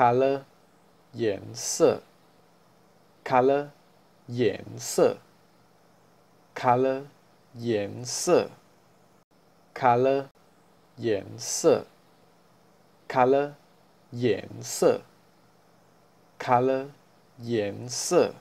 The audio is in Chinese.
color 颜色，color 颜色，color 颜色，color 颜色，color 颜色，color 颜色。